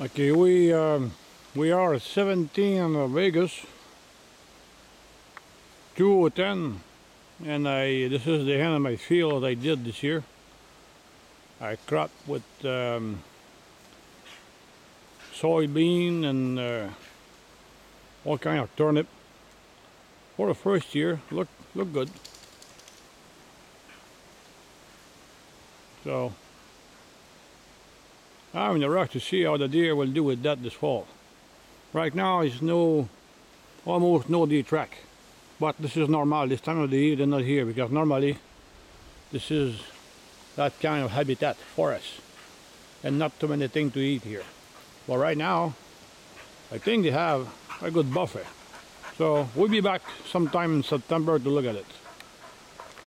Okay, we um, we are at 17 of Vegas, 210, and I this is the end of my field I did this year. I cropped with um, soybean and uh, all kind of turnip. For the first year, look look good. So I'm in a rush to see how the deer will do with that this fall. Right now it's no, almost no deer track. But this is normal. This time of the year they're not here because normally this is that kind of habitat for us. And not too many things to eat here. But right now, I think they have a good buffer. So we'll be back sometime in September to look at it.